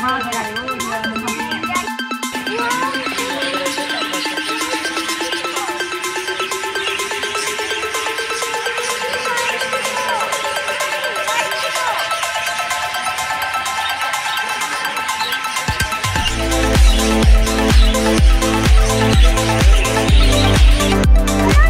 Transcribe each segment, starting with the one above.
Gracias. Música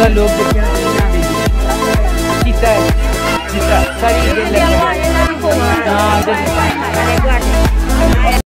पूरा लोग